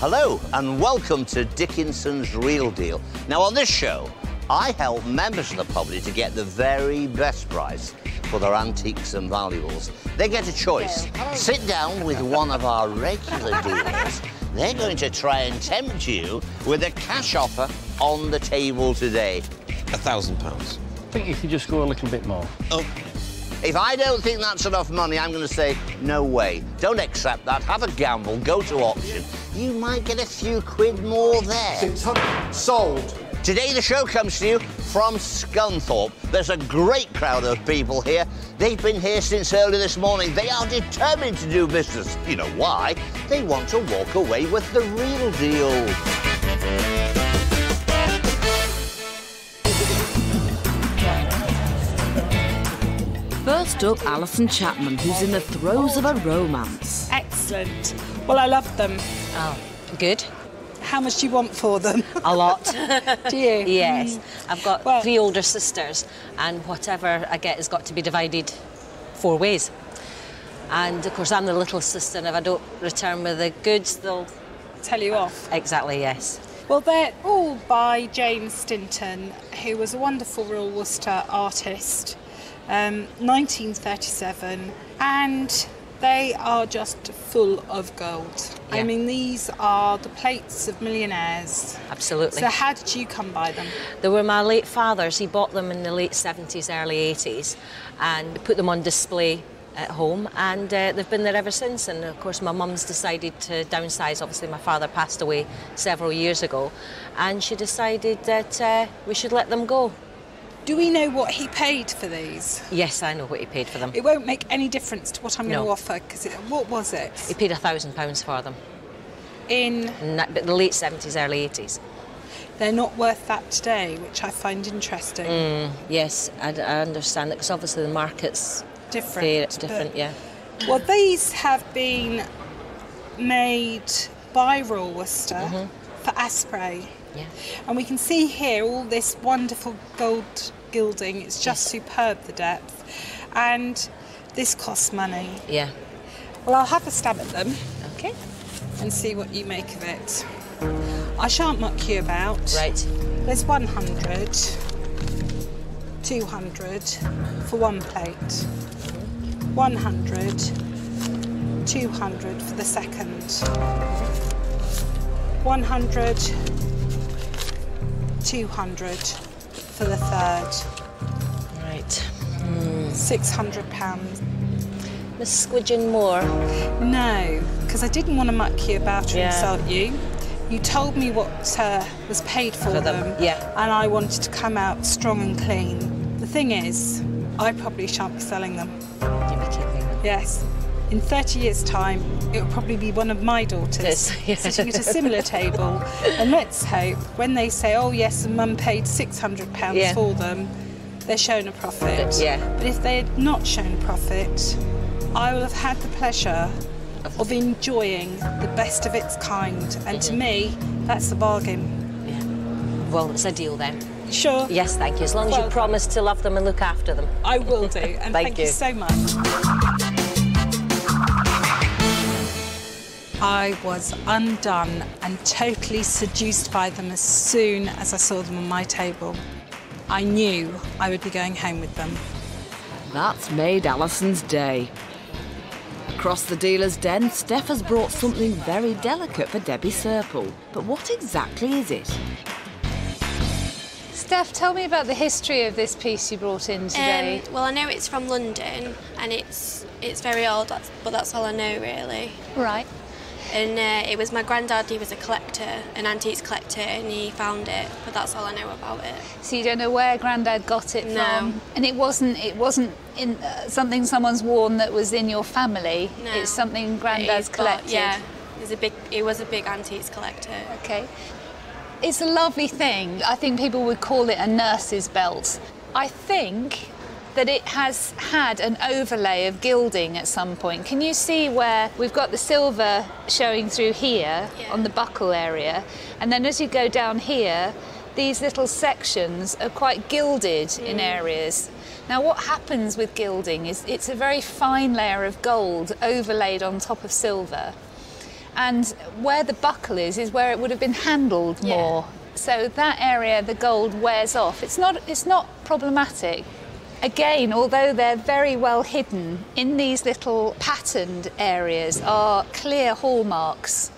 Hello, and welcome to Dickinson's Real Deal. Now, on this show, I help members of the public to get the very best price for their antiques and valuables. They get a choice. Sit down with one of our regular dealers. They're going to try and tempt you with a cash offer on the table today. A thousand pounds. I think you could just go a little bit more. Oh, If I don't think that's enough money, I'm going to say, no way. Don't accept that. Have a gamble. Go to auction. You might get a few quid more there. 600. Sold. Today, the show comes to you from Scunthorpe. There's a great crowd of people here. They've been here since early this morning. They are determined to do business. You know why? They want to walk away with the real deal. First up, Alison Chapman, who's in the throes of a romance. Excellent. Well, I love them. Oh, good. How much do you want for them? A lot. do you? yes. Mm. I've got Well- three older sisters, and whatever I get has got to be divided four ways. And of course, I'm the little sister, and if I don't return with the goods, they'll. Tell you off. Exactly, yes. Well, they're all by James Stinton, who was a wonderful Royal Worcester artist, um, 1937, and they are just full of gold. I mean, these are the plates of millionaires. Absolutely. So, how did you come by them? They were my late father's. He bought them in the late 70s, early 80s, and put them on display at home, and uh, they've been there ever since. And of course, my mum's decided to downsize. Obviously, my father passed away several years ago, and she decided that uh, we should let them go. Do we know what he paid for these? Yes, I know what he paid for them. It won't make any difference to what I'm going to offer because what was it? He paid a thousand pounds for them In in the late 70s, early 80s. they're not worth that today, which I find interesting. Yes, I, I understand that because obviously the market's Different. fair, it's but- different, yeah. Well, these have been made by Royal Worcester Mm-hmm. for Asprey. Yeah. And we can see here all this wonderful gold gilding. It's just superb, the depth. And this costs money. Yeah. Well, I'll have a stab at them Okay. and see what you make of it. I shan't muck you about. Right. There's 100, 200 for one plate, 100, 200 for the second, 100, 200 for the third, Right. 600 pounds. Miss Squidgen Moore. No, because I didn't want to muck you about or Yeah. insult you. You told me what uh, was paid for, For them, yeah. And I wanted to come out strong and clean. The thing is, I probably shan't be selling them. You'll be keeping them. Yes. In 30 years' time, it will probably be one of my daughters Yes, yeah. sitting at a similar table. And let's hope when they say, oh, yes, mum paid £600 Yeah. for them, they're shown a profit. Yeah. But if they had not shown profit, I will have had the pleasure of enjoying the best of its kind. And to me, that's a bargain. Yeah. Well, it's a deal then. Sure. Yes, thank you. As long as you promise to love them and look after them. I will do. And Thank thank, you. you. so much. I was undone and totally seduced by them as soon as I saw them on my table. I knew I would be going home with them. That's made Alison's day. Across the dealer's den, Steph has brought something very delicate for Debbie Serpell. But what exactly is it? Steph, tell me about the history of this piece you brought in today. Um, well, I know it's from London and it's it's very old, that's, but that's all I know really. right. And uh, it was my granddad. He was a collector, an antiques collector, and he found it. But that's all I know about it. So you don't know where granddad got it No. from, and it wasn't it wasn't in uh, something someone's worn that was in your family. No. It's something granddad's he's got- collected. yeah, he's a big. He was a big antiques collector. Okay. It's a lovely thing. I think people would call it a nurse's belt. I think that it has had an overlay of gilding at some point. Can you see where we've got the silver showing through here Yeah. on the buckle area? And then as you go down here, these little sections are quite gilded in mm. areas. Now, what happens with gilding is it's a very fine layer of gold overlaid on top of silver. And where the buckle is, is where it would have been handled Yeah. more. So that area, the gold wears off. It's not, it's not problematic. Again, although they're very well hidden, in these little patterned areas are clear hallmarks,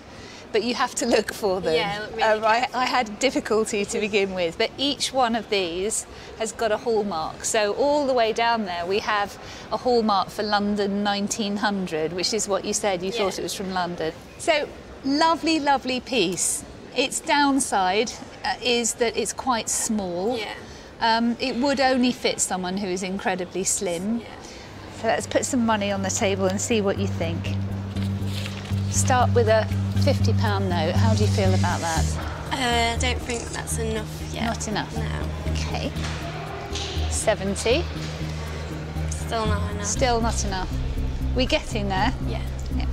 but you have to look for them. Yeah, really Um, I, I had difficulty to begin with, but each one of these has got a hallmark. So all the way down there, we have a hallmark for London 1900, which is what you said. You Yeah. thought it was from London. So lovely, lovely piece. Its downside uh, is that it's quite small. Yeah. Um, it would only fit someone who is incredibly slim. Yeah. So let's put some money on the table and see what you think. Start with a £50 note. How do you feel about that? Uh, I don't think that's enough yet. Not enough. No. Okay. 70. Still not enough. Still not enough. We're getting there? Yeah. Yeah.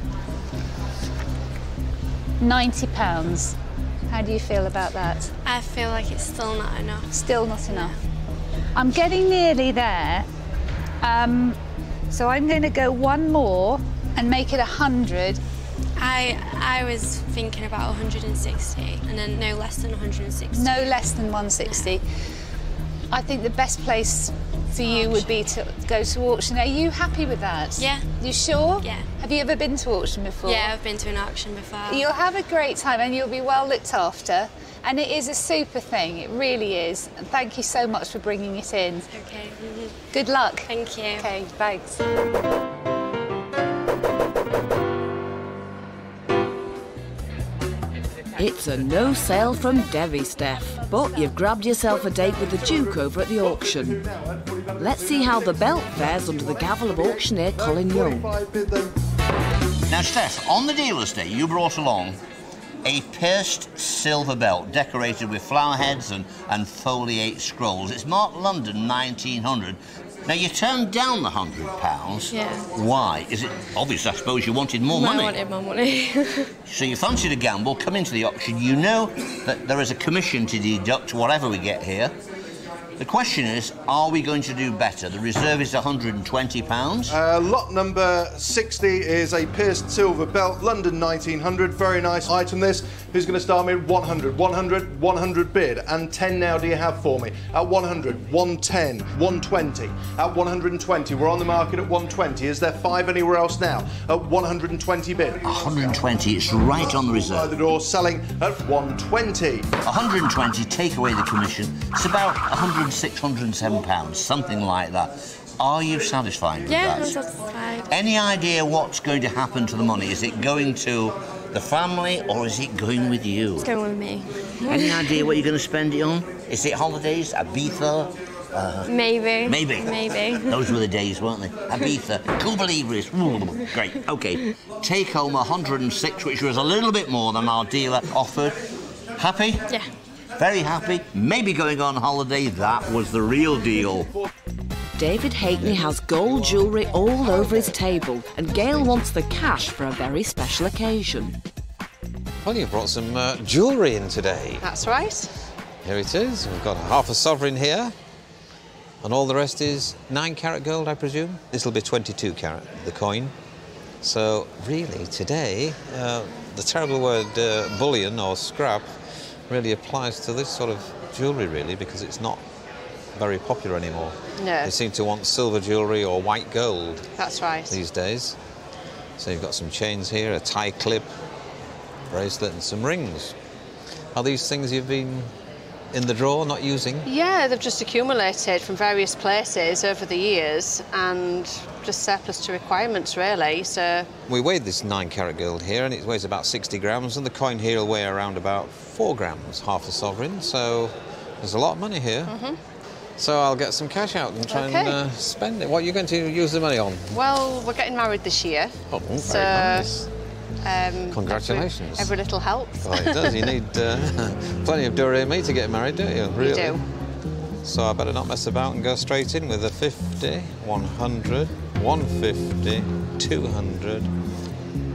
90 pounds. How do you feel about that? I feel like it's still not enough. Still not enough. I'm getting nearly there. Um, so I'm going to go one more and make it 100. I I was thinking about 160 and then no less than 160. No less than 160. I think the best place for you would be to go to auction. Are you happy with that? Yeah. You sure? Yeah. Have you ever been to auction before? Yeah, I've been to an auction before. You'll have a great time and you'll be well looked after. And it is a super thing, it really is. And thank you so much for bringing it in. Okay. Good luck. Thank you. Okay, thanks. It's a no sale from Debbie, Steph, but you've grabbed yourself a date with the Duke over at the auction. Let's see how the belt fares under the gavel of auctioneer Colin Young. Now, Steph, on the dealer's day, you brought along a pierced silver belt decorated with flower heads and, and foliate scrolls. It's marked London 1900. Now, you turned down the £100. Yeah. Why? Is it obvious, I suppose, you wanted more I money? wanted more money. So you fancied a gamble, come into the auction, you know that there is a commission to deduct whatever we get here. The question is, are we going to do better? The reserve is £120. Uh, lot number 60 is a pierced silver belt, London 1900. Very nice item this. Who's going to start me? 100, 100, 100 bid. And 10 now do you have for me? At 100, 110, 120. At 120, we're on the market at 120. Is there five anywhere else now? At 120 bid. 120, it's right on the reserve. By the door, selling at 120. 120, take away the commission. It's about 106, 107 pounds, something like that. Are you satisfied with that? yeah, I'm satisfied. Any idea what's going to happen to the money? Is it going to the family or is it going with you? It's going with me. Any idea what you're going to spend it on? Is it holidays, Ibiza? Uh, Maybe. Maybe. Maybe. Those were the days, weren't they? Ibiza, Libres. Great. Okay. Take home 106, which was a little bit more than our dealer offered. Happy? Yeah. Very happy. Maybe going on holiday. That was the real deal. David Hakeney has gold jewellery all over his table, and Gail wants the cash for a very special occasion. Well, you brought some uh, jewellery in today. That's right. Here it is. We've got half a sovereign here. And all the rest is 9 carat gold, I presume? This will be 22 carat, the coin. So, really, today, uh, the terrible word uh, bullion or scrap really applies to this sort of jewellery, really, because it's not very popular anymore. No. They seem to want silver jewellery or white gold That's right. these days. So you've got some chains here, a tie clip, bracelet, and some rings. Are these things you've been in the drawer, not using? Yeah, they've just accumulated from various places over the years and just surplus to requirements, really. So, We weighed this nine carat gold here, and it weighs about 60 grams, and the coin here will weigh around about four grams, half a sovereign. So there's a lot of money here. So I'll get some cash out and try and uh, spend it. What are you going to use the money on? well, we're getting married this year. Oh, So, nice. Um, Congratulations. Every, every little helps. Well, it does. You need uh, plenty of Doremi to get married, don't you? Really? You do. So I better not mess about and go straight in with a 50, 100, 150, 200,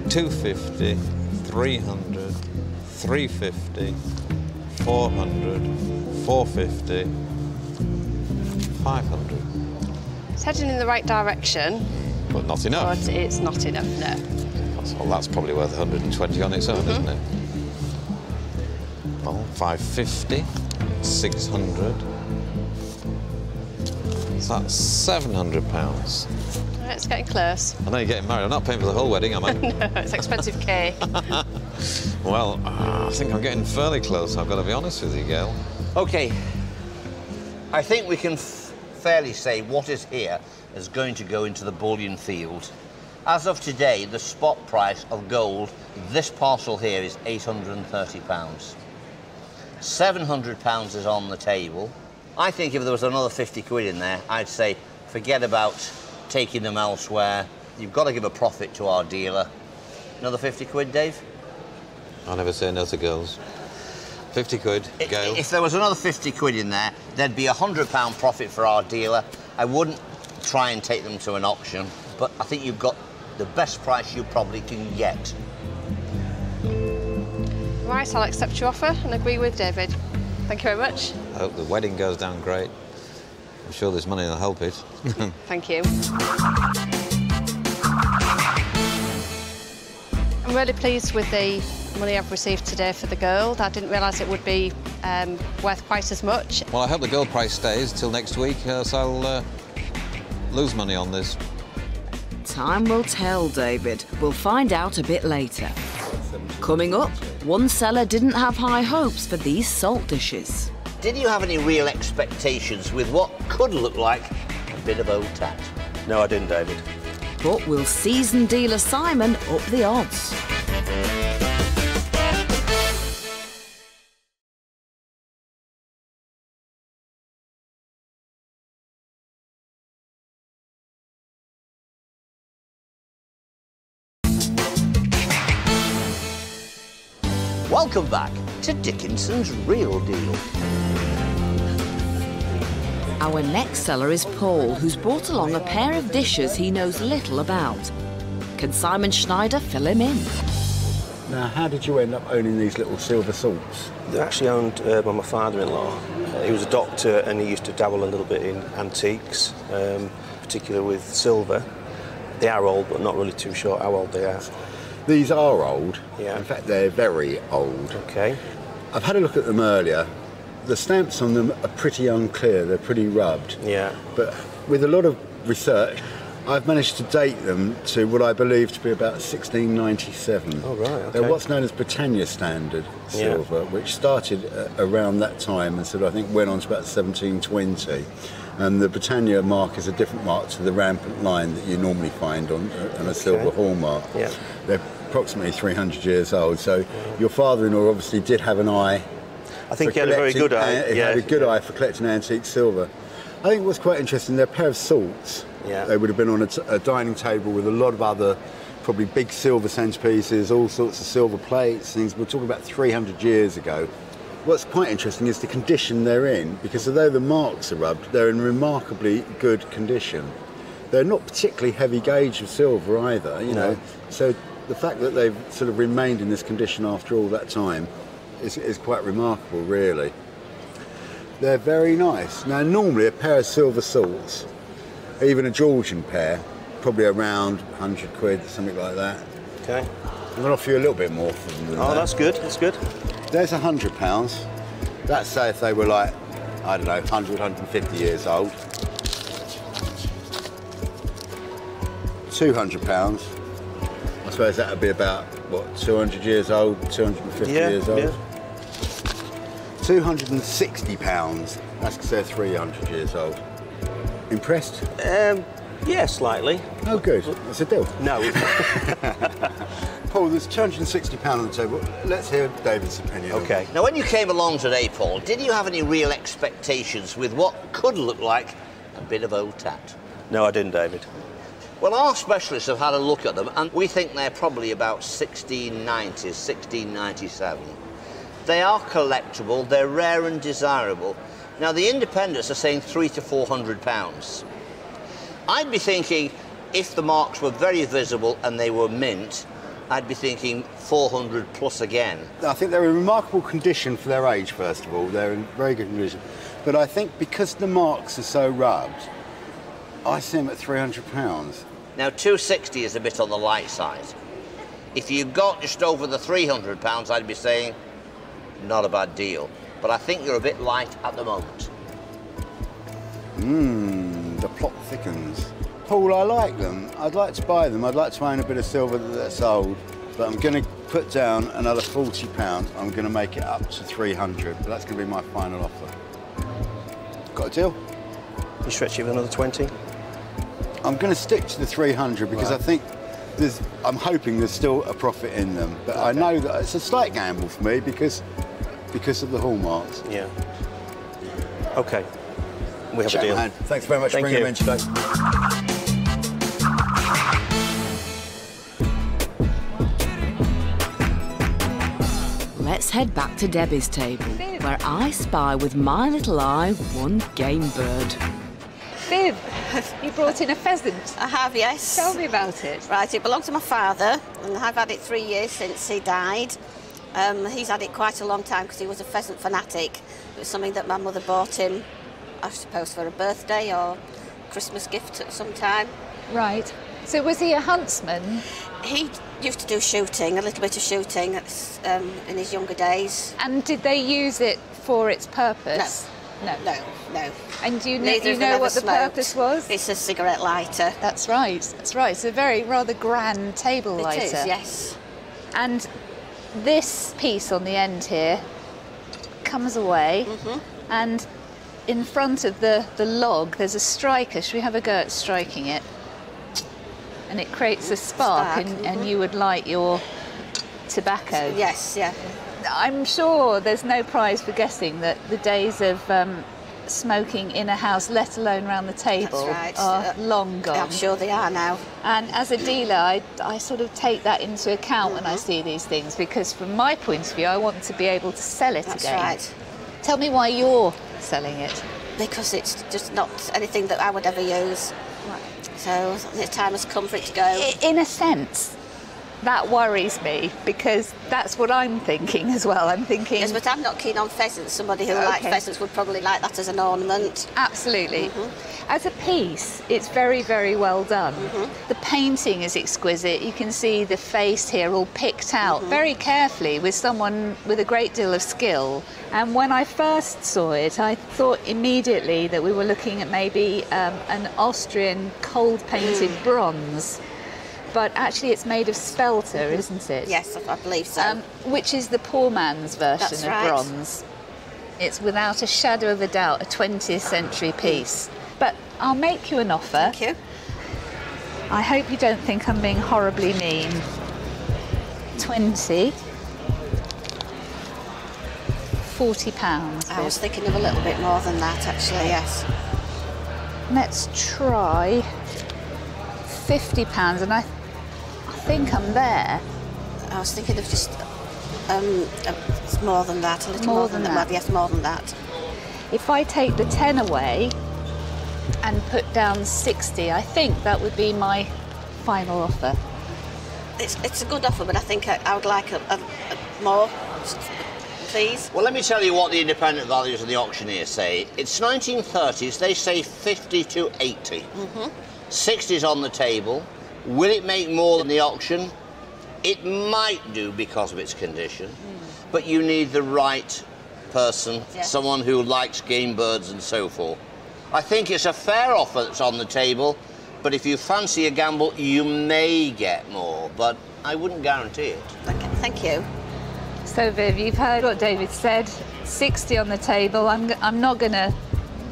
250, 300, 350, 400, 450, 500. It's heading in the right direction, But not enough. but it's not enough, no. Pounds. Well, that's probably worth 120 on its own, Mm-hmm. isn't it? Well, 550, 600. So that's 700 pounds. Right, it's getting close. I know you're getting married. I'm not paying for the whole wedding, am I? no, it's expensive cake. well, uh, I think I'm getting fairly close. I've got to be honest with you, Gail. Okay. I think we can fairly say what is here is going to go into the bullion field. As of today, the spot price of gold, this parcel here is £830. £700 is on the table. I think if there was another 50 quid in there, I'd say forget about taking them elsewhere. You've got to give a profit to our dealer. Another 50 quid, Dave? I never say no to girls. 50 quid, I- Gail. If there was another 50 quid in there, there'd be a £100 profit for our dealer. I wouldn't try and take them to an auction, but I think you've got the best price you probably can get. right, I'll accept your offer and agree with David. Thank you very much. I hope the wedding goes down great. I'm sure this money will help it. Thank you. I'm really pleased with the money I've received today for the gold. I didn't realise it would be um, worth quite as much. well, I hope the gold price stays till next week, else I'll uh, lose money on this. Time will tell, David. We'll find out a bit later. Coming up, one seller didn't have high hopes for these salt dishes. Did you have any real expectations with what could look like a bit of old tat? No, I didn't, David. But will seasoned dealer Simon up the odds? Welcome back to Dickinson's Real Deal. Our next seller is Paul, who's brought along a pair of dishes he knows little about. Can Simon Schneider fill him in? Now, how did you end up owning these little silver salts? They're actually owned uh, by my father-in-law. Uh, he was a doctor and he used to dabble a little bit in antiques, um, particularly with silver. They are old, but not really too sure how old they are. These are old. Yeah. In fact, they're very old. Okay. I've had a look at them earlier. The stamps on them are pretty unclear. They're pretty rubbed. Yeah. But with a lot of research, I've managed to date them to what I believe to be about 1697. Oh, right, okay. They're what's known as Britannia Standard Yeah. silver, which started uh, around that time and sort of, I think, went on to about 1720. And the Britannia mark is a different mark to the rampant lion that you normally find on, uh, on a silver hallmark. Yeah. They're approximately 300 years old. So your father-in-law obviously did have an eye I think he had a very good eye. an- He yeah. had a good eye for collecting antique silver. I think what's quite interesting, they're a pair of salts. Yeah. They would have been on a, t- a dining table with a lot of other, probably big silver centerpieces, all sorts of silver plates, things. We're talking about 300 years ago. What's quite interesting is the condition they're in, because although the marks are rubbed, they're in remarkably good condition. They're not particularly heavy gauge of silver either, you know. So the fact that they've sort of remained in this condition after all that time is, is quite remarkable, really. They're very nice. Now, normally a pair of silver salts, even a Georgian pair, probably around 100 quid, something like that. Okay. I'm going to offer you a little bit more for them than Oh, that. that's good. That's good. There's a hundred pounds. That's say if they were like, I don't know, 100, 150 years old. Two hundred pounds. I suppose that would be about what, 200 years old, 250 Yeah, years old. yeah. 260 pounds. That's because they're 300 years old. Impressed? Um, yeah, slightly. Oh, good. That's a deal. No. Paul, there's 260 pounds on the table. Let's hear David's opinion. okay. Now, when you came along today, Paul, did you have any real expectations with what could look like a bit of old tat? No, I didn't, David. Well, our specialists have had a look at them, and we think they're probably about 1690s, 1697. They are collectible, they're rare and desirable. Now, the independents are saying three to four hundred pounds. I'd be thinking if the marks were very visible and they were mint, I'd be thinking 400 plus again. I think they're in remarkable condition for their age, first of all. They're in very good condition. But I think because the marks are so rubbed, I see them at £300. Now, 260 is a bit on the light side. If you got just over the 300 pounds, I'd be saying, not a bad deal. But I think you're a bit light at the moment. Mmm, the plot thickens. Paul, I like them. I'd like to buy them. I'd like to own a bit of silver that's old, but I'm going to put down another 40 pounds. I'm going to make it up to 300, but that's going to be my final offer. Got a deal? You stretch it with another 20? I'm going to stick to the 300 because Right. I think there's, I'm hoping there's still a profit in them. But I know that it's a slight gamble for me because, because of the hallmarks. Yeah. Okay. We have Shake a deal. my hand. Thanks very much Thank for bringing you. them in today. Let's head back to Debbie's table, where I spy with my little eye one game bird. Viv, you brought in a pheasant. I have, yes. Tell me about it. Right, it belonged to my father, and I've had it three years since he died. Um, he's had it quite a long time because he was a pheasant fanatic. It was something that my mother bought him, I suppose, for a birthday or Christmas gift at some time. Right. So was he a huntsman? He used to do shooting, a little bit of shooting um, in his younger days. And did they use it for its purpose? No. No, no. No. And do you, kn- you know what the smoked. purpose was? It's a cigarette lighter. That's right. That's right. It's a very rather grand table It lighter. is, yes. And this piece on the end here comes away, Mm-hmm. and in front of the, the log there's a striker. Should we have a go at striking it? And it creates a spark, Spark, and, and mhm. you would light your tobacco. Yes, yeah. I'm sure there's no prize for guessing that the days of um, smoking in a house, let alone round the table, right. are Uh, long gone. I'm sure they are now. And as a dealer, I, I sort of take that into account when I see these things because, from my point of view, I want to be able to sell it That's again. right. Tell me why you're selling it. Because it's just not anything that I would ever use. So the time has come for it to go. In a sense, that worries me because that's what I'm thinking as well. I'm thinking. Yes, but I'm not keen on pheasants. Somebody who likes pheasants would probably like that as an ornament. Absolutely. Mm-hmm. As a piece, it's very, very well done. Mm-hmm. The painting is exquisite. You can see the face here all picked out mm-hmm. very carefully with someone with a great deal of skill. And when I first saw it, I thought immediately that we were looking at maybe um, an Austrian cold painted bronze. But actually, it's made of spelter, isn't it? Yes, I believe so. Um, which is the poor man's version That's of right. bronze. It's without a shadow of a doubt a 20th century piece. But I'll make you an offer. Thank you. I hope you don't think I'm being horribly mean. 20. 40 pounds. I was thinking of a little bit more than that, actually, yes. Let's try 50 pounds and I, I think I'm there. I was thinking of just um, it's more than that, a little More more, than than, that. that. Yes, more than that. If I take the 10 away and put down 60, I think that would be my final offer. It's, it's a good offer, but I think I, I would like a, a, a more, please. Well, let me tell you what the independent values of the auctioneer say. It's 1930s. They say 50 to 80. Mm-hmm. 60's on the table. Will it make more than the auction? It might do because of its condition, hmm. but you need the right person, Yeah. someone who likes game birds and so forth. I think it's a fair offer that's on the table, but if you fancy a gamble, you may get more, but I wouldn't guarantee it. Okay, thank you. So, Viv, you've heard what David said 60 on the table. I'm, g- I'm not going to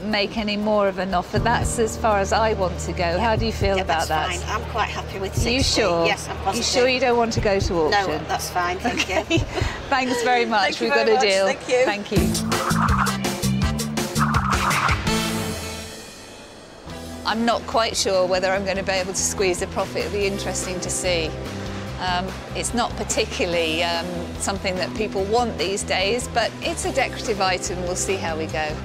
make any more of an offer. That's as far as I want to go. How do you feel Yeah, about that's that? fine. I'm quite happy with Are 60. you sure? Yes, I'm positive. You sure you don't want to go to auction? No, that's fine, thank you. Thanks very much. Thank We've got a much. deal. Thank you. Thank you. I'm not quite sure whether I'm going to be able to squeeze a profit. It'll be interesting to see. Um, it's not particularly um, something that people want these days, but it's a decorative item. We'll see how we go.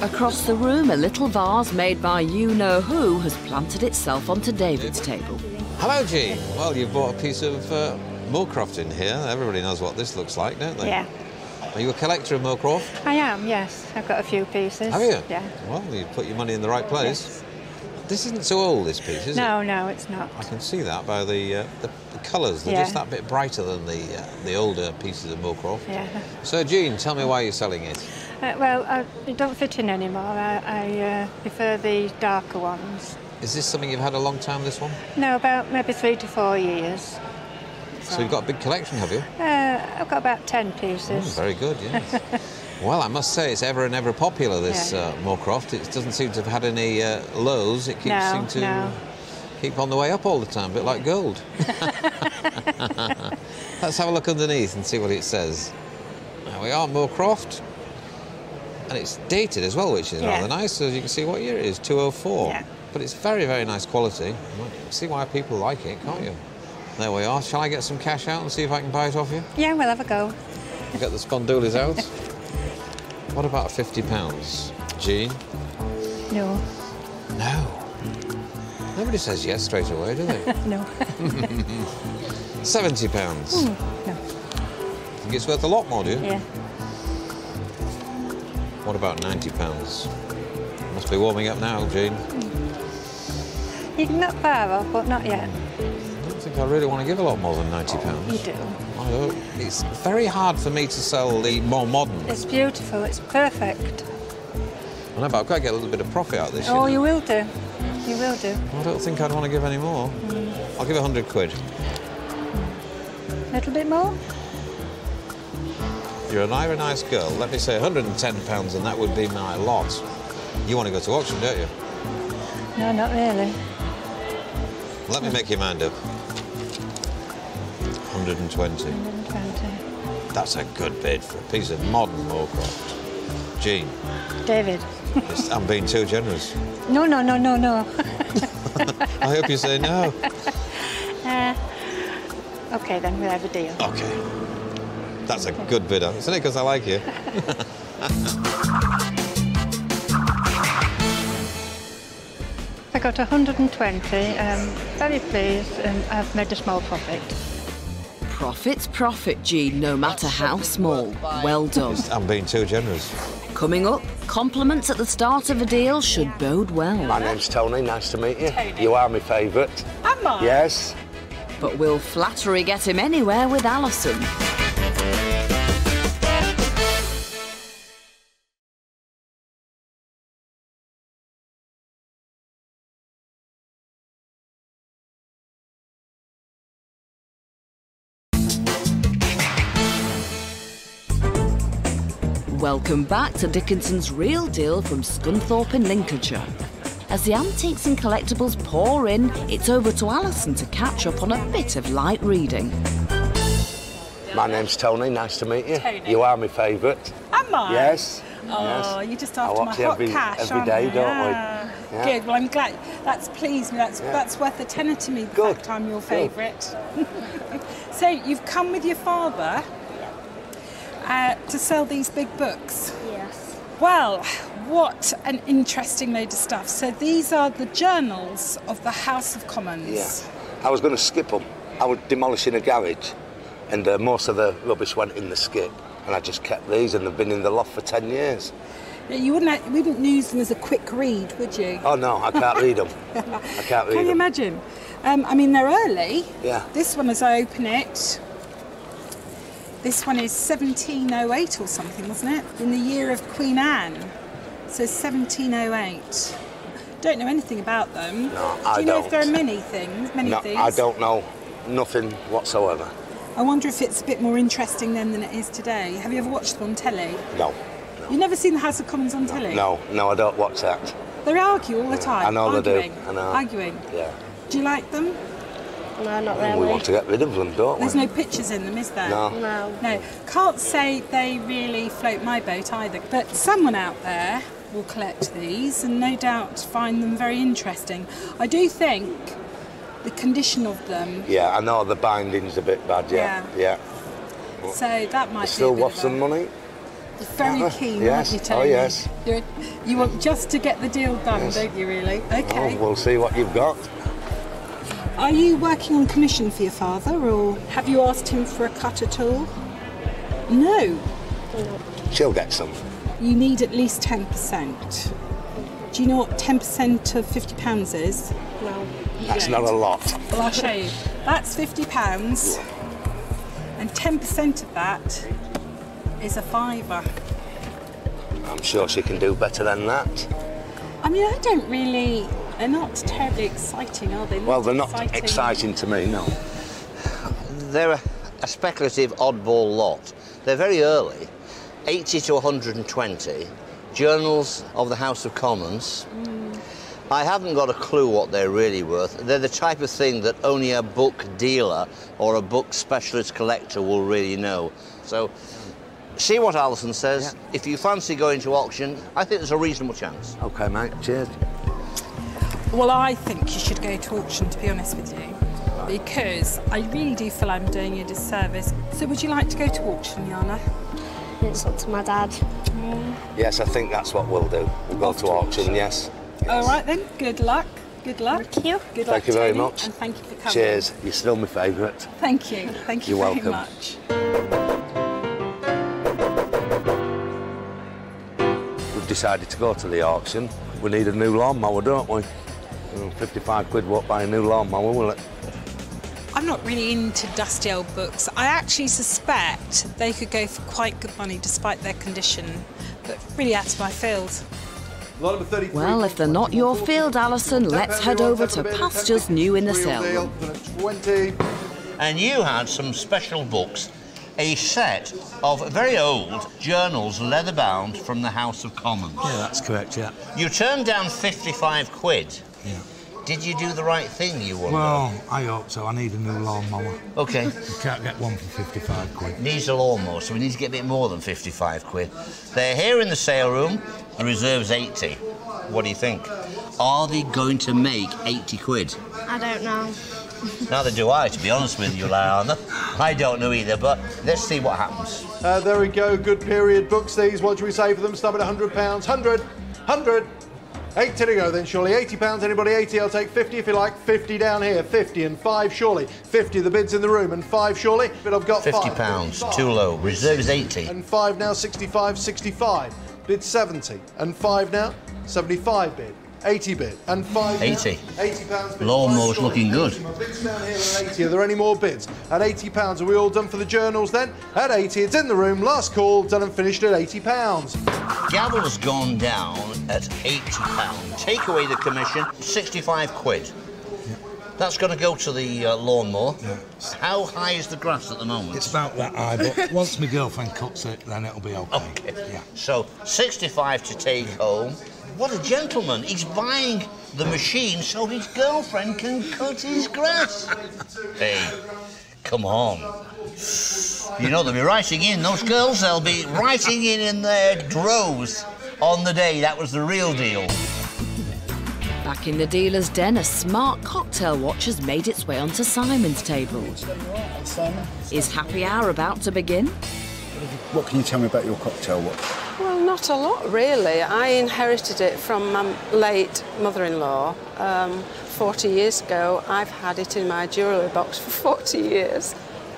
Across the room, a little vase made by you know who has planted itself onto David's table. Hello, Jean. Well, you've bought a piece of uh, Moorcroft in here. Everybody knows what this looks like, don't they? Yeah, Are you a collector of Moorcroft? I am, yes. I've got a few pieces. Have you? Yeah. Well, you put your money in the right place. This isn't so old, this piece, is it? no, no, it's not. I can see that by the uh, the, the colours. They're Yeah. just that bit brighter than the uh, the older pieces of Moorcroft. Yeah. So, Jean, tell me why you're selling it. Uh, well, I, it don't fit in anymore. I, I uh, prefer the darker ones. Is this something you've had a long time, this one? No, about maybe three to four years. So you've got a big collection, have you? Uh, I've got about ten pieces. very good, yes. well, I must say it's ever and ever popular, this Yeah. uh, Moorcroft. It doesn't seem to have had any uh, lows. It keeps No, seem to no. keep on the way up all the time, a bit like gold. Let's have a look underneath and see what it says. There we are, Moorcroft. And it's dated as well, which is Yeah. rather nice, so you can see what year it is, 204. Yeah. But it's very, very nice quality. See why people like it, can't you? There we are. Shall I get some cash out and see if I can buy it off you? Yeah, we'll have a go. Get the spondoolies out. what about fifty pounds, Jean? No, No. Nobody says yes straight away, do they? no. Seventy pounds. Mm, no. Think it's worth a lot more, do you? Yeah. What about ninety pounds? Must be warming up now, Jean. You can not far off, but not yet. I don't think I really want to give a lot more than ninety pounds. You do. It's very hard for me to sell the more modern. It's beautiful. It's perfect. I know, but I've got to get a little bit of profit out of this. Oh, you you will do. You will do. I don't think I'd want to give any more. Mm. I'll give a hundred quid. A little bit more? You're an Ira nice girl. Let me say £110 and that would be my lot. You want to go to auction, don't you? No, not really. Let me make your mind up. 120. 120. That's a good bid for a piece of modern Moorcroft. Jean, David. I'm being too generous. No, no, no, no, no. I hope you say no. uh, okay, then we'll have a deal. Okay. That's a good bidder. Isn't it because I like you? I got 120. Um, very pleased, and I've made a small profit. Profit's profit, Jean, no matter how small. Well done. I'm being too generous. Coming up, compliments at the start of a deal should bode well. My name's Tony, nice to meet you. You are my favourite. Am I? Yes. But will flattery get him anywhere with Alison? Welcome back to Dickinson's Real Deal from Scunthorpe in Lincolnshire. As the antiques and collectibles pour in, it's over to Alison to catch up on a bit of light reading. My name's Tony, nice to meet you. Tony. You are my favourite. Am I? Yes. Oh, yes. you're just I after my watch you hot every- cash, every aren't day, you? don't we? Yeah. Yeah. Good. Well, I'm glad. That's pleased me. That's Yeah. that's worth a tenner to me. The Good. fact I'm your favourite. so you've come with your father uh, to sell these big books. Yes. Well, what an interesting load of stuff. So these are the journals of the House of Commons. Yeah. I was going to skip them. I was demolishing a garage, and uh, most of the rubbish went in the skip, and I just kept these, and they've been in the loft for 10 years. Yeah, You wouldn't you wouldn't use them as a quick read, would you? Oh no, I can't read them. I can't read them. Can you imagine? Um, I mean, they're early. Yeah. This one, as I open it, this one is 1708 or something, wasn't it? In the year of Queen Anne. So 1708. Don't know anything about them. No, I Do you know don't. if there are many things? Many No, things? I don't know nothing whatsoever. I wonder if it's a bit more interesting then than it is today. Have you ever watched them on telly? No, You've never seen the House of Commons on telly? no, no, I don't watch that. They argue all the time. I know they do. arguing, I know. Arguing. Yeah. Do you like them? No, not We want to get rid of them, don't There's we? no pictures in them, is there? No. No. No. Can't say they really float my boat either. But someone out there will collect these and no doubt find them very interesting. I do think the condition of them, Yeah, I know the binding's a bit bad, yeah. Yeah. so that might Still be a worth of some a- money? Very Uh, keen, yes. aren't you, Oh, Tony? yes. You're, you want just to get the deal done, Yes. don't you, really? Okay. Oh, we'll see what you've got. Are you working on commission for your father, or have you asked him for a cut at all? No. She'll get some. You need at least 10%. Do you know what 10% of £50 is? Well, That's not a lot. Well, I'll show you. That's £50, and 10% of that is a fiver. I'm sure she can do better than that. I mean, I don't really. They're not terribly exciting, are they? Well, they're not exciting to me, no. They're a, a speculative oddball lot. They're very early, 80 to 120, journals of the House of Commons. Hmm. I haven't got a clue what they're really worth. They're the type of thing that only a book dealer or a book specialist collector will really know. So, see what Alison says. If you fancy going to auction, I think there's a reasonable chance. Okay, mate. Cheers. Well, I think you should go to auction, to be honest with you, because I really do feel I'm doing you a disservice. So, would you like to go to auction, Yana? It's up to my dad. Yes, I think that's what we'll do. We'll go to auction, yes. All right then. Good luck. Good luck. Thank you. Good luck. Thank you very Tony, much. And thank you for coming. Cheers. You're still my favourite. Thank you. Thank you You're very welcome. much. We've decided to go to the auction. We need a new lawnmower, don't we? Mm, 55 quid won't buy a new lawnmower, will it? I'm not really into dusty old books. I actually suspect they could go for quite good money despite their condition, but really out of my field. Lot number 33. Well, if they're not your field, Alison, let's head over to Pastures New in the Real Sale deal, Room. 20. And you had some special books, a set of very old journals, leather bound, from the House of Commons. Yeah, that's correct, yeah. You turned down 55 quid. Yeah. Did you do the right thing, you wonder? Well, I hope so. I need a new lawnmower. Okay. You can't get one for 55 quid. Needs a lawnmower, so we need to get a bit more than 55 quid. They're here in the sale room. The reserve's 80. What do you think? Are they going to make 80 quid? I don't know. Neither do I, to be honest with you, Lana. I don't know either, but let's see what happens. Uh, there we go. Good period books. These. What do we say for them? Start at 100 pounds. 100. 100. 80 to go then, surely. 80 pounds. Anybody 80? I'll take 50 if you like. 50 down here. 50 and 5 surely. 50 the bids in the room and 5 surely. But I've got 50 five. pounds, too low. Reserve is 80. And 5 now. 65. 65. Bid 70. And 5 now. 75 bid. 80 bid. And 5 80. 80 pounds. Lawnmower's looking good. My bids down here are 80. Are there any more bids? At 80 pounds. Are we all done for the journals then? At 80. It's in the room. Last call. Done and finished at 80 pounds. Gavel's gone down at 80 pounds. Take away the commission, 65 quid. That's going to go to the uh, lawnmower. How high is the grass at the moment? It's about that high, but once my girlfriend cuts it, then it'll be okay. Okay. Yeah. So 65 to take home. What a gentleman. He's buying the machine so his girlfriend can cut his grass. Hey, come on. You know, they'll be writing in, those girls, they'll be writing in in their droves on the day. That was the real deal. Back in the dealer's den, a smart cocktail watch has made its way onto Simon's table. Is happy hour about to begin? What can you tell me about your cocktail watch? Well, not a lot really. I inherited it from my late mother-in-law um, 40 years ago. I've had it in my jewellery box for 40 years.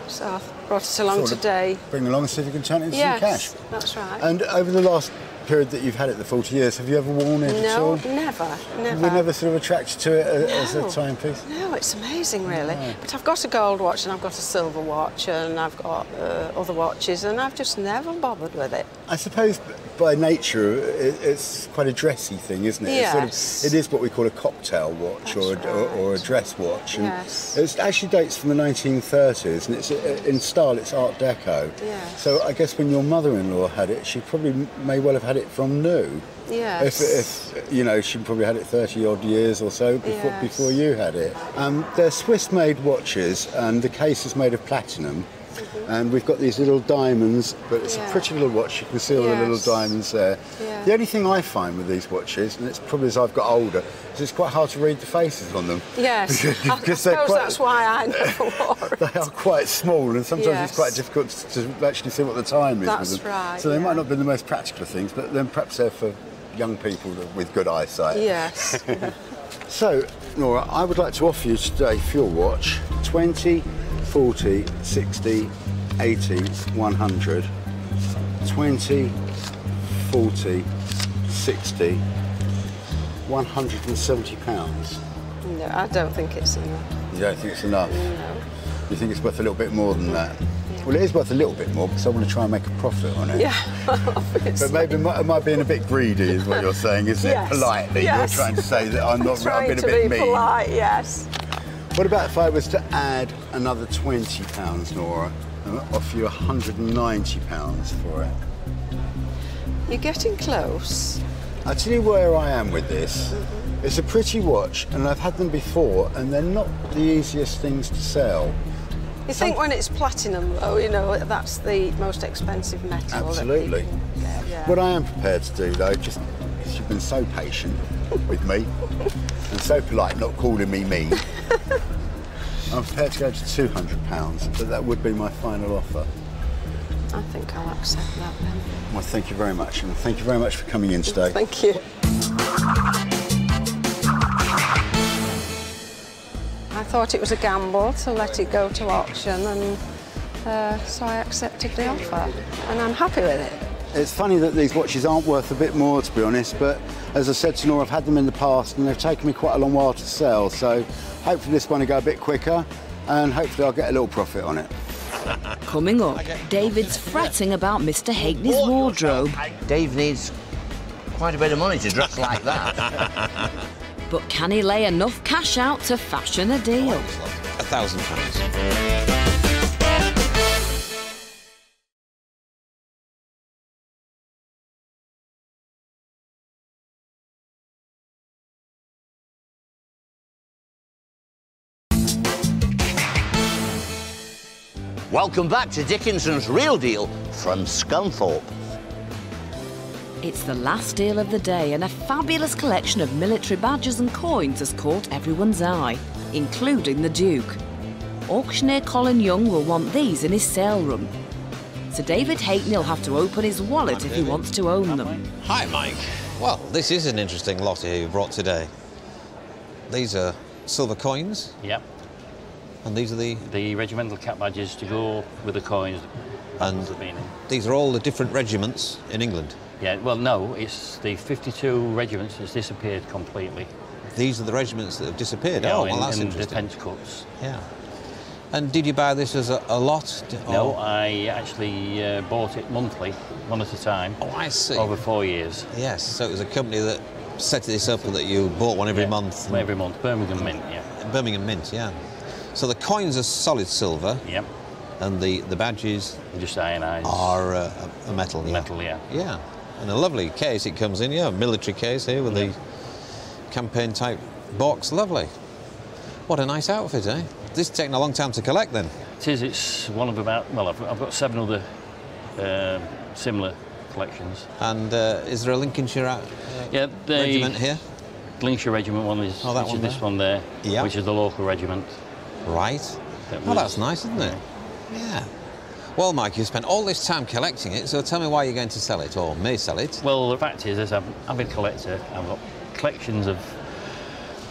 So I've brought it along Sort of today. Bring along and see if you can turn it into yes, some cash. that's right. And over the last period that you've had it, the 40 years, have you ever worn it at all? no, never, never. Were never sort of attracted to it a- as a timepiece? No, it's amazing, really. No. But I've got a gold watch and I've got a silver watch and I've got uh, other watches and I've just never bothered with it. I suppose by nature it, it's quite a dressy thing, isn't it? It's sort of, it is what we call a cocktail watch or a, or, or a dress watch. And Yes. It actually dates from the 1930s and it's uh, in style it's Art Deco. Yes. So I guess when your mother-in-law had it, she probably may well have had it from new. Yes. If, if you know, she probably had it 30 odd years or so before, Yes. before you had it. Um, they're Swiss-made watches, and the case is made of platinum. Mm-hmm. And we've got these little diamonds, but it's. Yeah. a pretty little watch. You can see all the little diamonds there. Yeah. The only thing I find with these watches, and it's probably as I've got older, is it's quite hard to read the faces on them. Yes, I, I suppose quite- that's why I never wore it. They are quite small, and sometimes Yes. it's quite difficult to actually see what the time is That's with them. right, So they yeah. might not be the most practical of things, but then perhaps they're for young people with good eyesight. Yes. So, Nora, I would like to offer you today for your watch 20, 40, 60, 80, 100, 20, 40, 60, 170 pounds. No, I don't think it's enough. You don't think it's enough? No. You think it's worth a little bit more than that? Well, it is worth a little bit more because I want to try and make a profit on it. Yeah. But maybe am I- being a bit greedy, is what you're saying, isn't Yes, it? Politely, yes. you're trying to say that I'm not. Trying I've been a bit be mean. polite, yes. What about if I was to add another twenty pounds, Nora, and offer you 190 pounds for it? You're getting close. I'll tell you where I am with this. Mm-hmm. It's a pretty watch, and I've had them before, and they're not the easiest things to sell. You think when it's platinum, though, you know, that's the most expensive metal. Absolutely. get, yeah. What I am prepared to do, though, just because you've been so patient with me and so polite, not calling me mean, I'm prepared to go to 200 pounds, but that would be my final offer. I think I'll accept that then. Well, thank you very much, and thank you very much for coming in today. Thank you. I thought it was a gamble to let it go to auction, and uh, so I accepted the offer, and I'm happy with it. It's funny that these watches aren't worth a bit more, to be honest, but as I said to Nora, I've had them in the past and they've taken me quite a long while to sell, so hopefully this one will go a bit quicker and hopefully I'll get a little profit on it. Coming up, David's fretting about Mr. Hakeney's wardrobe. Dave needs quite a bit of money to dress like that. But can he lay enough cash out to fashion a deal? A thousand pounds. Welcome back to Dickinson's Real Deal from Scunthorpe. It's the last deal of the day, and a fabulous collection of military badges and coins has caught everyone's eye, including the Duke. Auctioneer Colin Young will want these in his sale room. So David Hakeney will have to open his wallet if he wants to own them. Hi, Mike. Well, this is an interesting lot here you brought today. These are silver coins, Yep. And these are the The regimental cap badges to go with the coins. and in. these are all the different regiments in England. Yeah, well, no, it's the 52 regiments has disappeared completely. These are the regiments that have disappeared. Yeah, oh, in, well, that's in the interesting. defence cuts. Yeah. And did you buy this as a, a lot? D- No, I actually uh, bought it monthly, one at a time. Oh, I see. Over four years. Yes, so it was a company that set this up that you bought one every Yeah, month. Every month, Birmingham Mint, yeah. Birmingham Mint, yeah. So the coins are solid silver. Yep. And the, the badges Just ionised. are uh, a metal, yeah. Metal, yeah. Yeah. And a lovely case it comes in, yeah, a military case here with the campaign type box. Lovely. What a nice outfit, eh? This has taken a long time to collect then. It is, it's one of about, well, I've, I've got seven other um similar collections. And uh, is there a Lincolnshire uh, Yeah, the regiment here? Lincolnshire Regiment one is, Oh, that which one is this one there, Yeah. which is the local regiment. Right. That Well, that's nice, isn't it? Yeah. Well, Mike, you spent all this time collecting it, so tell me why you're going to sell it, or may sell it. Well, the fact is, as I'm an avid collector, I've got collections of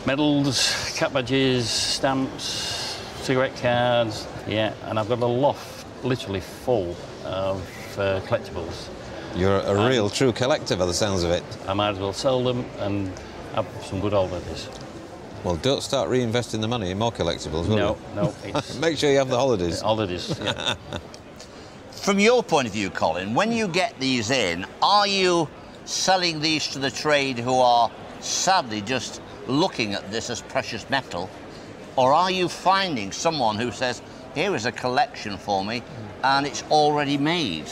medals, cap badges, stamps, cigarette cards, yeah, and I've got a loft literally full of uh, collectibles. You're a real, true collector by the sounds of it. I might as well sell them and have some good old holidays. Well, don't start reinvesting the money in more collectibles, will No, you? no, it's Make sure you have the holidays. holidays. Yeah. From your point of view, Colin, when you get these in, are you selling these to the trade who are sadly just looking at this as precious metal? Or are you finding someone who says, here is a collection for me and it's already made?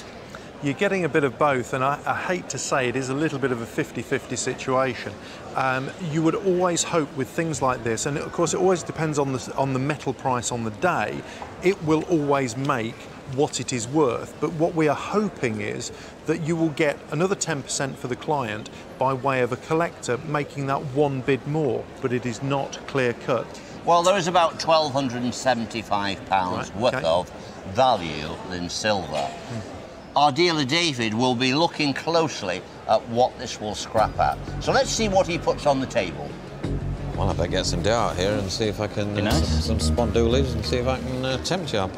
You're getting a bit of both, and I, I hate to say it is a little bit of a 50 50 situation. Um, you would always hope with things like this, and of course, it always depends on the, on the metal price on the day, it will always make what it is worth. But what we are hoping is that you will get another 10% for the client by way of a collector making that one bid more, but it is not clear cut. Well, there is about £1,275 Right, worth okay. of value in silver. Our dealer David will be looking closely at what this will scrap at. So let's see what he puts on the table. Well, I better get some dough out here and see if I can Be uh, nice. some, some spondoolies and see if I can uh, tempt you up.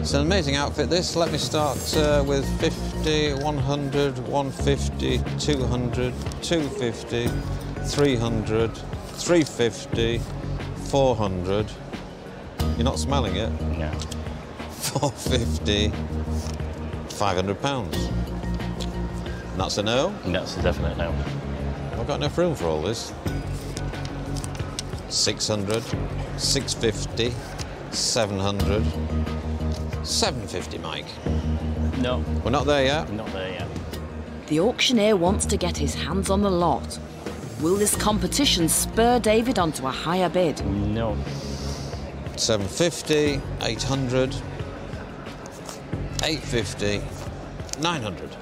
It's an amazing outfit. This. Let me start uh, with 50, 100, 150, 200, 250, 300, 350, 400. You're not smelling it? No. 450, 500 pounds. And that's a no? That's a definite no. I've got enough room for all this. 600, 650, 700, 750, Mike. No. We're not there yet? Not there yet. The auctioneer wants to get his hands on the lot. Will this competition spur David onto a higher bid? No. 750, 800, 850, 900.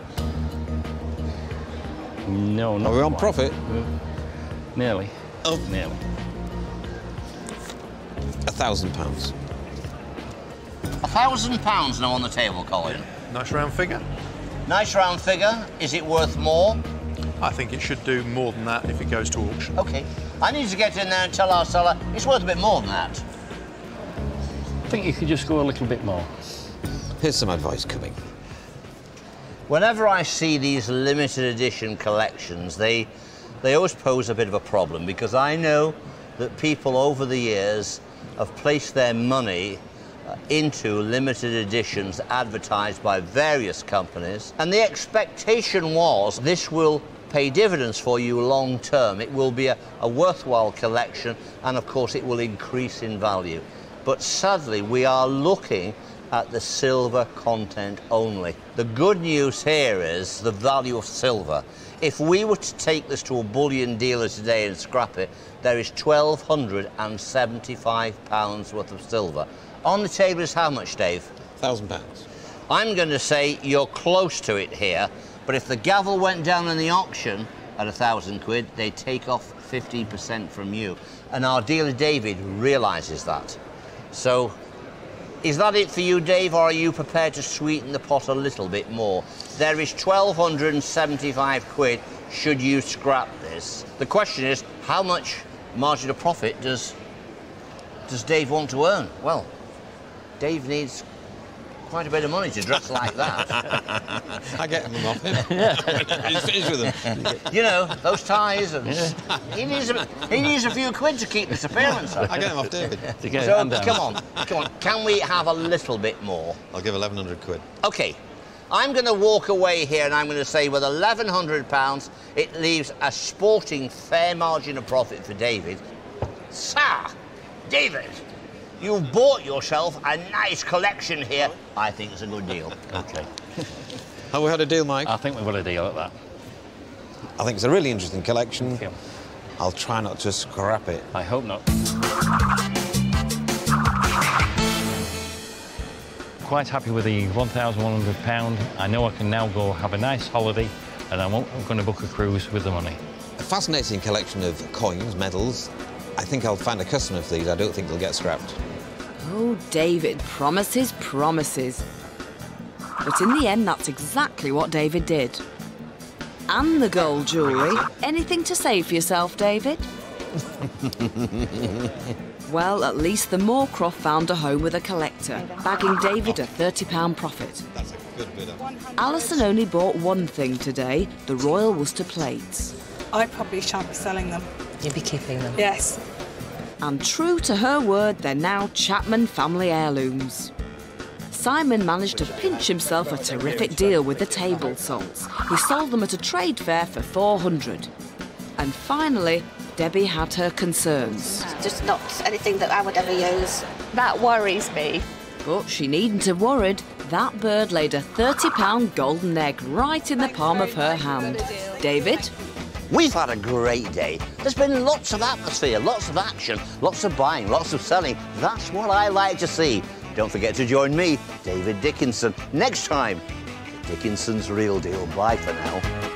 No, not Are we on quite. profit? Nearly. Oh. Nearly. A thousand pounds. A thousand pounds now on the table, Colin. Nice round figure. Nice round figure. Is it worth more? I think it should do more than that if it goes to auction. Okay. I need to get in there and tell our seller it's worth a bit more than that. I think you could just go a little bit more. Here's some advice coming. Whenever I see these limited edition collections, they they always pose a bit of a problem because I know that people over the years have placed their money uh, into limited editions advertised by various companies, and the expectation was this will pay dividends for you long term. It will be a, a worthwhile collection, and of course, it will increase in value. But sadly, we are looking at the silver content only. The good news here is the value of silver. If we were to take this to a bullion dealer today and scrap it, there is £1,275 worth of silver. On the table is how much, Dave? Thousand pounds. I'm going to say you're close to it here, but if the gavel went down in the auction at a thousand quid, they take off 15% from you. And our dealer David realises that. So is that it for you, Dave, or are you prepared to sweeten the pot a little bit more? There is 1,275 quid should you scrap this. The question is, how much margin of profit does, does Dave want to earn? Well, Dave needs quite a bit of money to dress like that. I get them off him. He's finished with them. you know, those ties and he needs a, he needs a few quid to keep this appearance up. I get them off David. To get it So come on, come on. Can we have a little bit more? I'll give 1,100 quid. Okay, I'm going to walk away here and I'm going to say with £1,100, it leaves a sporting fair margin of profit for David. Sir, David, you've bought yourself a nice collection here. I think it's a good deal. Okay. Have we had a deal, Mike? I think we've got a deal at that. I think it's a really interesting collection. Thank you. I'll try not to scrap it. I hope not. Quite happy with the £1,100. I know I can now go have a nice holiday and I'm going to book a cruise with the money. A fascinating collection of coins, medals. I think I'll find a customer for these. I don't think they'll get scrapped. Oh, David, promises, promises. But in the end, that's exactly what David did. And the gold jewellery. Anything to say for yourself, David? Well, at least the Moorcroft found a home with a collector, bagging David a £30 profit. That's a good bit of... Alison only bought one thing today, the Royal Worcester plates. I probably shan't be selling them. You'll be keeping them. Yes. And true to her word, they're now Chapman family heirlooms. Simon managed to pinch himself a terrific deal with the table salts. He sold them at a trade fair for 400. And finally, Debbie had her concerns. Just not anything that I would ever use. That worries me. But she needn't have worried. That bird laid a £30 golden egg right in the palm of her hand. David? We've had a great day. There's been lots of atmosphere, lots of action, lots of buying, lots of selling. That's what I like to see. Don't forget to join me, David Dickinson, next time. Dickinson's Real Deal. Bye for now.